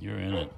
You're in it.